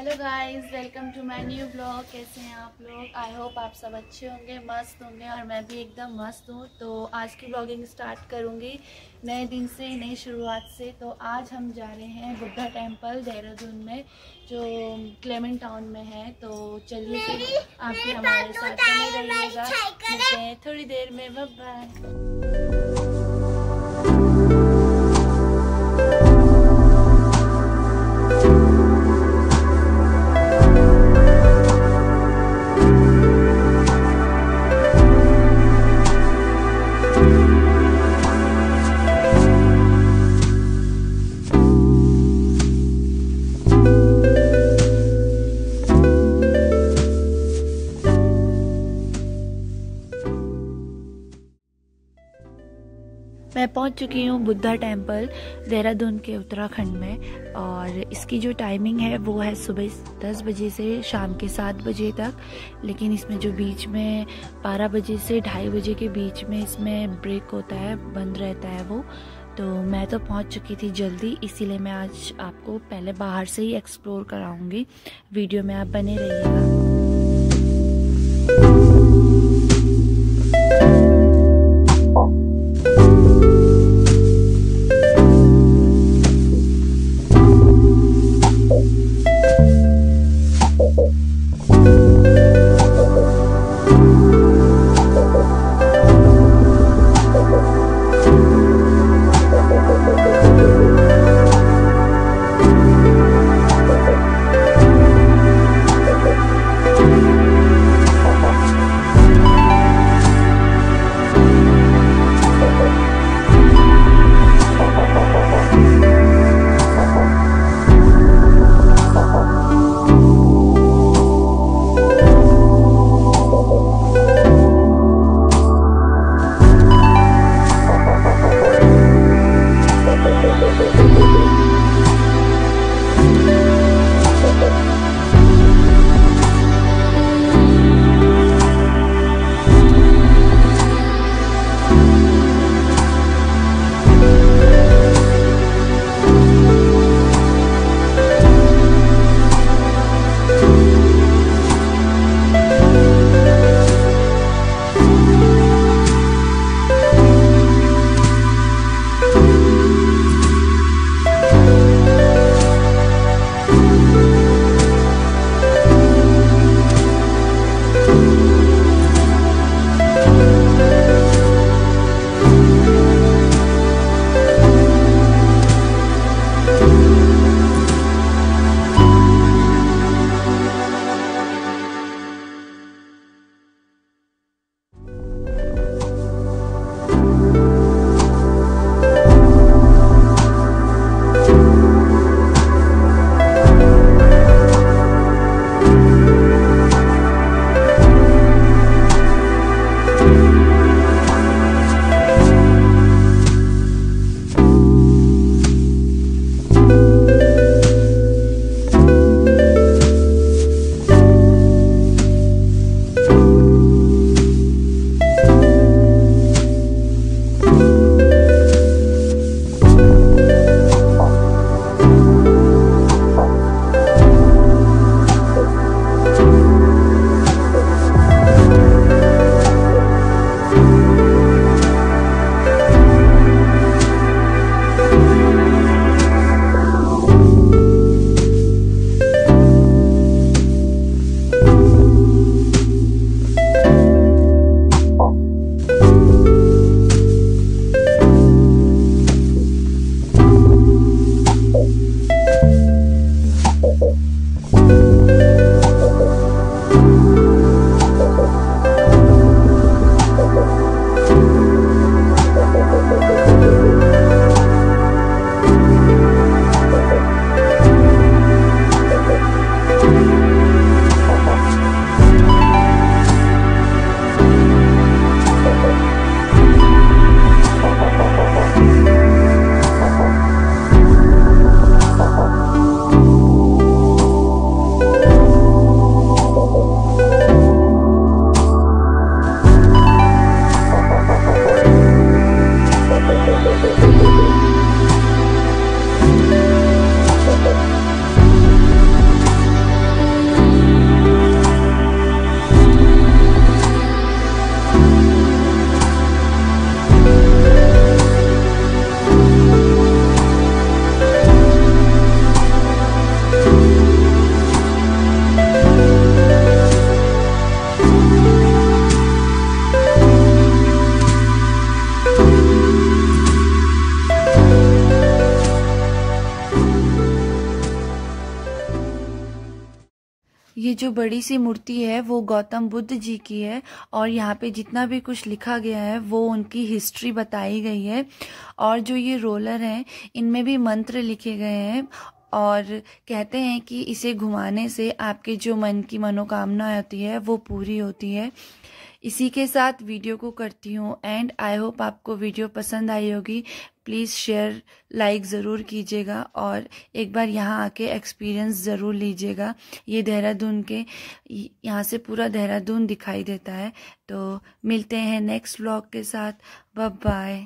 Hello guys welcome to my new blog कैसे हैं आप लोग? आई होप आप सब अच्छे होंगे मस्त होंगे और मैं भी एकदम मस्त हूँ। तो आज की ब्लॉगिंग स्टार्ट करूँगी नए दिन से नई शुरुआत से। तो आज हम जा रहे हैं बुद्धा टेंपल देहरादून में जो क्लेमेंट टाउन में है। तो चलिए फिर आप भी हमारे साथ बने रहिएगा। मिलते हैं थोड़ी देर में। बाय मैं पहुँच चुकी हूँ बुद्धा टेंपल देहरादून के उत्तराखंड में। और इसकी जो टाइमिंग है, वो है सुबह दस बजे से शाम के सात बजे तक। लेकिन इसमें जो बीच में बारह बजे से ढाई बजे के बीच में इसमें ब्रेक होता है, बंद रहता है वो। तो मैं तो पहुँच चुकी थी जल्दी, इसीलिए मैं आज आपको पहले बाहर से ही एक्सप्लोर कराऊँगी। वीडियो में आप बने रहिएगा। ये जो बड़ी सी मूर्ति है, वो गौतम बुद्ध जी की है और यहाँ पे जितना भी कुछ लिखा गया है, वो उनकी हिस्ट्री बताई गई है और जो ये रोलर हैं, इनमें भी मंत्र लिखे गए हैं और कहते हैं कि इसे घुमाने से आपके जो मन की मनोकामना होती है, वो पूरी होती है। इसी के साथ वीडियो को करती हूँ एंड आई होप आपको वीडियो पसंद आई होगी। प्लीज़ शेयर, लाइक ज़रूर कीजिएगा और एक बार यहाँ आके एक्सपीरियंस ज़रूर लीजिएगा। ये देहरादून के यहाँ से पूरा देहरादून दिखाई देता है। तो मिलते हैं नेक्स्ट व्लॉग के साथ। बाय